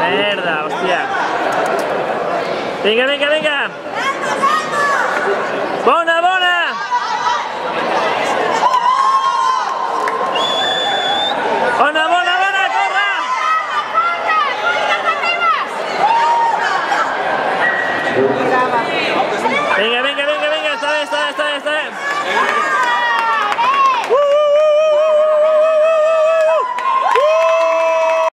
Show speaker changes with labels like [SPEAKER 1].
[SPEAKER 1] Merda, hostia. Venga, venga, venga. Bona, bona. Bona, bona, bona, corre. Venga, venga, venga, venga, está bien, está bien, está bien, está bien.